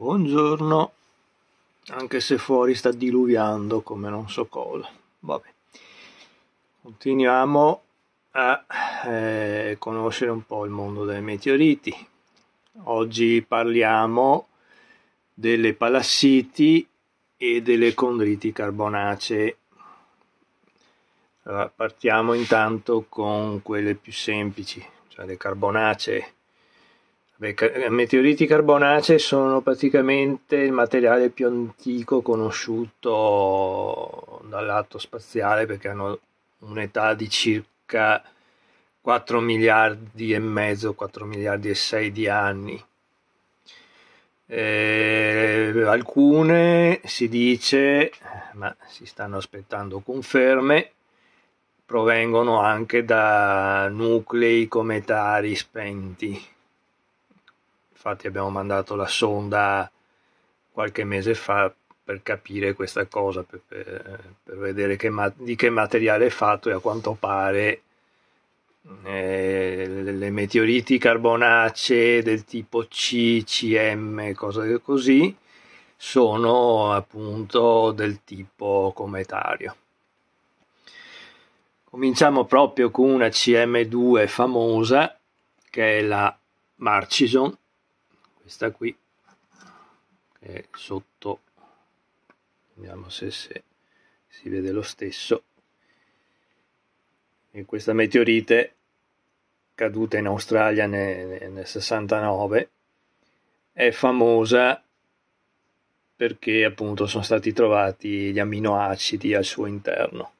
Buongiorno, anche se fuori sta diluviando come non so cosa. Vabbè. Continuiamo a eh, conoscere un po' il mondo dei meteoriti. Oggi parliamo delle palassiti e delle condriti carbonacee. Allora, partiamo intanto con quelle più semplici, cioè le carbonacee Eh, meteoriti carbonacei sono praticamente il materiale più antico conosciuto dal lato spaziale perché hanno un'età di circa 4 miliardi e mezzo, 4 miliardi e 6 di anni. Eh, alcune si dice, ma si stanno aspettando conferme, provengono anche da nuclei cometari spenti infatti abbiamo mandato la sonda qualche mese fa per capire questa cosa, per, per, per vedere che di che materiale è fatto e a quanto pare eh, le meteoriti carbonacee del tipo C, CM, cose così, sono appunto del tipo cometario. Cominciamo proprio con una CM2 famosa che è la Marchison questa qui che è sotto. Vediamo se, se si vede lo stesso. E questa meteorite caduta in Australia nel, nel 69 è famosa perché appunto sono stati trovati gli amminoacidi al suo interno.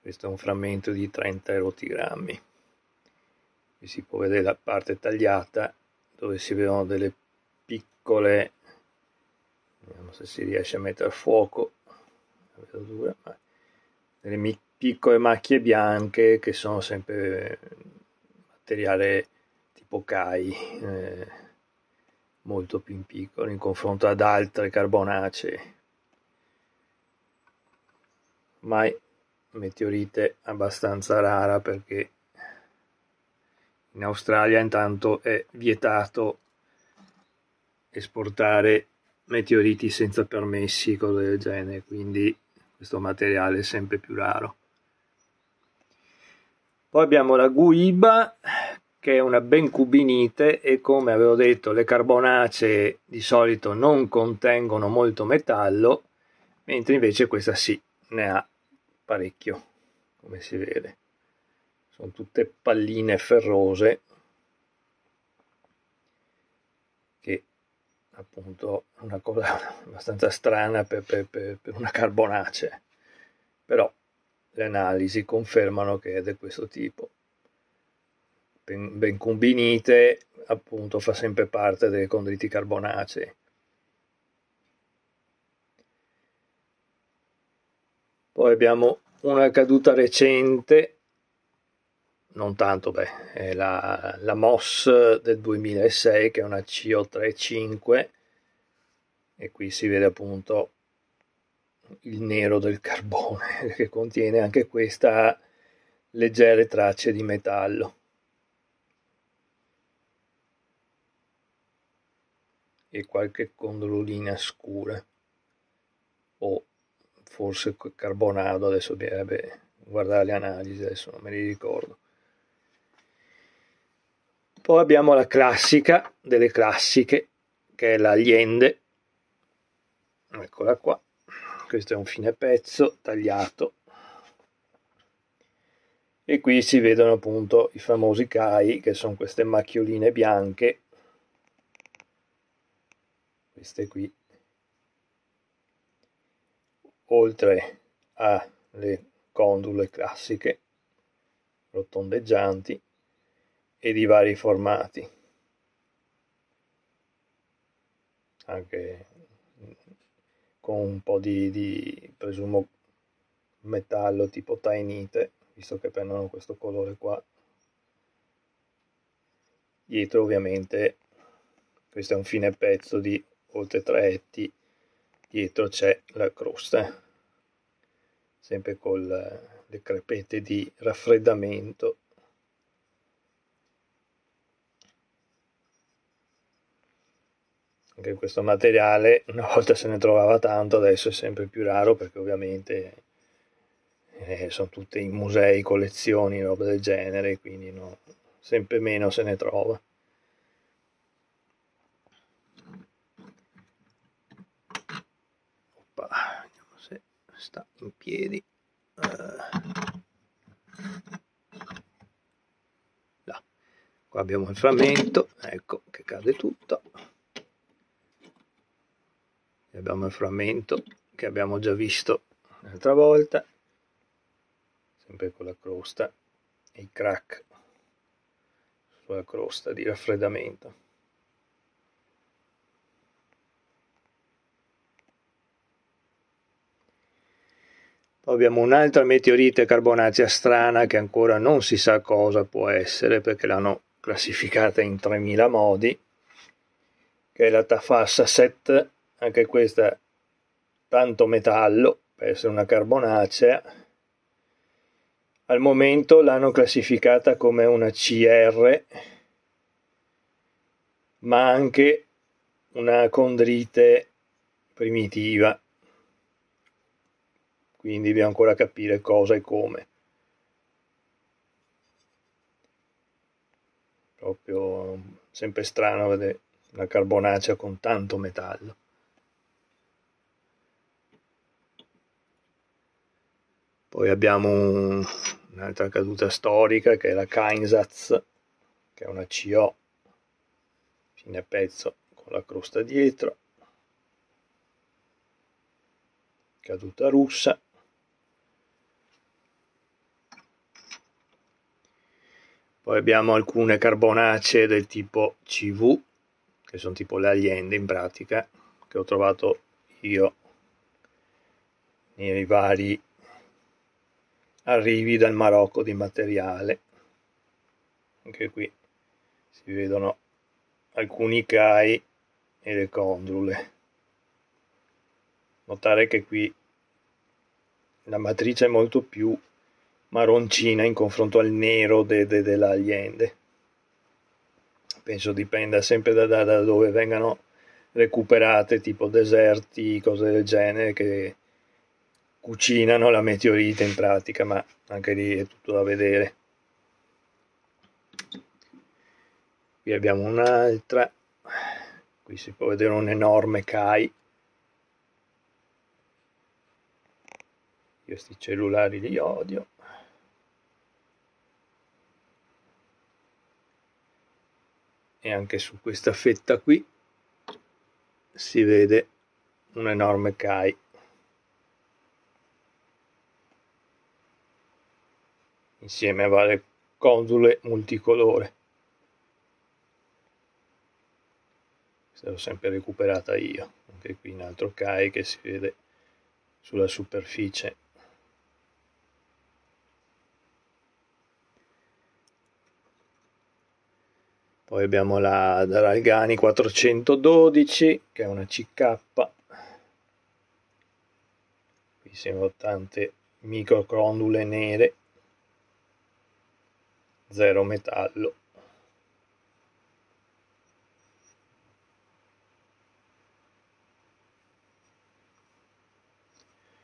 Questo è un frammento di 30 erotigrammi qui si può vedere la parte tagliata dove si vedono delle piccole vediamo se si riesce a mettere a fuoco delle piccole macchie bianche che sono sempre materiale tipo CAI eh, molto più in piccolo in confronto ad altre carbonacee. Ma meteorite abbastanza rara perché in Australia intanto è vietato esportare meteoriti senza permessi, cose del genere, quindi questo materiale è sempre più raro. Poi abbiamo la guiba, che è una bencubinite e come avevo detto le carbonacee di solito non contengono molto metallo, mentre invece questa sì, ne ha parecchio, come si vede sono tutte palline ferrose che appunto è una cosa abbastanza strana per, per, per, una carbonacea. Però le analisi confermano che è di questo tipo. Ben, ben combinite appunto fa sempre parte delle condriti carbonacee poi abbiamo una caduta recente non tanto, beh, è la, la MOS del 2006 che è una CO35 e qui si vede appunto il nero del carbone che contiene anche questa leggere tracce di metallo. e qualche condrolina scura o forse carbonato adesso bisognerebbe guardare le analisi adesso non me li ricordo poi abbiamo la classica delle classiche, che è la Liende. Eccola qua. Questo è un fine pezzo tagliato. E qui si vedono appunto i famosi CAI, che sono queste macchioline bianche. Queste qui. Oltre alle condule classiche rotondeggianti e di vari formati. Anche con un po' di, di presumo metallo tipo tainite, visto che prendono questo colore qua. Dietro ovviamente questo è un fine pezzo di oltre 3 etti, dietro c'è la crosta, sempre con le crepette di raffreddamento anche questo materiale una volta se ne trovava tanto, adesso è sempre più raro perché ovviamente eh, sono tutte in musei, collezioni, roba del genere, quindi no, sempre meno se ne trova. Oppa, vediamo se sta in piedi. Uh. Là. Qua abbiamo il frammento, ecco che cade tutto abbiamo frammento che abbiamo già visto l'altra volta. Sempre con la crosta e i crack sulla crosta di raffreddamento. Poi abbiamo un'altra meteorite carbonacea strana che ancora non si sa cosa può essere perché l'hanno classificata in 3000 modi, che è la Tafassa 7 anche questa tanto metallo per essere una carbonacea al momento l'hanno classificata come una CR ma anche una condrite primitiva. Quindi dobbiamo ancora capire cosa e come. Proprio sempre strano vedere una carbonacea con tanto metallo Poi abbiamo un, un'altra caduta storica che è la Kainsatz, che è una CO fine pezzo con la crosta dietro. Caduta russa. Poi abbiamo alcune carbonacee del tipo CV, che sono tipo le aliende in pratica, che ho trovato io nei vari arrivi dal Marocco di materiale. Anche qui si vedono alcuni CAI e le condrule. Notare che qui la matrice è molto più marroncina in confronto al nero de, de, dell'Allende. Penso dipenda sempre da, da, da dove vengano recuperate, tipo deserti, cose del genere, che cucinano la meteorite in pratica, ma anche lì è tutto da vedere. Qui abbiamo un'altra, qui si può vedere un enorme CAI. Io sti cellulari li odio. E anche su questa fetta qui si vede un enorme CAI. Insieme a varie console multicolore. Questa l'ho sempre recuperata io, anche qui un altro CAI che si vede sulla superficie. Poi abbiamo la Daralgani 412 che è una CK. Qui sono tante microcrondule nere zero metallo.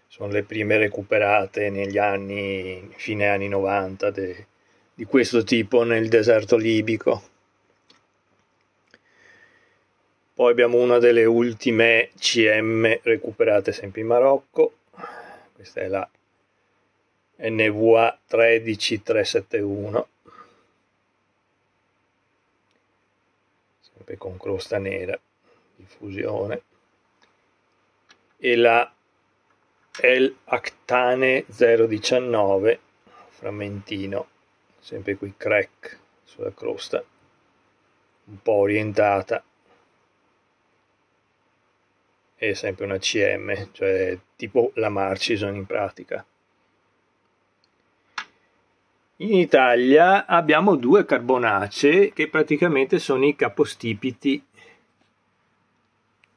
Sono le prime recuperate negli anni fine anni 90 de, di questo tipo nel deserto libico. Poi abbiamo una delle ultime CM recuperate sempre in Marocco. Questa è la NVA 13371 sempre con crosta nera di fusione e la L Actane 019 frammentino sempre qui crack sulla crosta un po' orientata. E sempre una CM cioè tipo la Marchison in pratica in Italia abbiamo due carbonacee che praticamente sono i capostipiti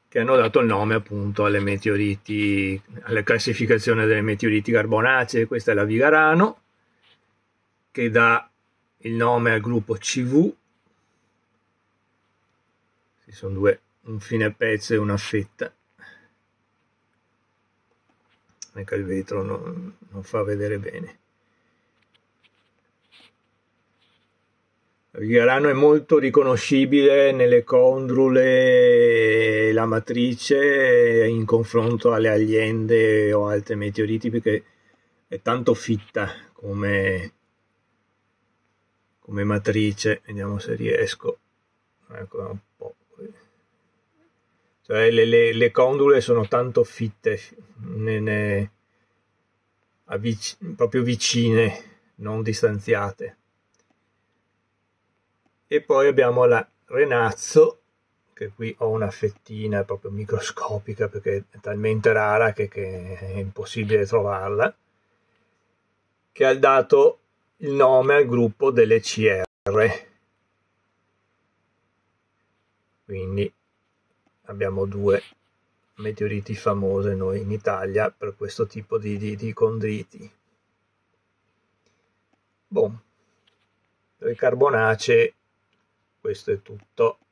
che hanno dato il nome appunto alle meteoriti, alla classificazione delle meteoriti carbonacee. Questa è la Vigarano che dà il nome al gruppo CV. Ci sono due un fine pezzo e una fetta ecco il vetro non, non fa vedere bene il grano è molto riconoscibile nelle condrule e la matrice in confronto alle agliende o altre meteoriti perché è tanto fitta come, come matrice. Vediamo se riesco. Ecco un po' cioè le, le, le condule sono tanto fitte ne, ne, avvic- proprio vicine non distanziate e poi abbiamo la Renazzo che qui ho una fettina proprio microscopica perché è talmente rara che, che è impossibile trovarla che ha dato il nome al gruppo delle CR quindi abbiamo due meteoriti famose noi in Italia per questo tipo di, di, di condriti. Boh. Le carbonacee, questo è tutto.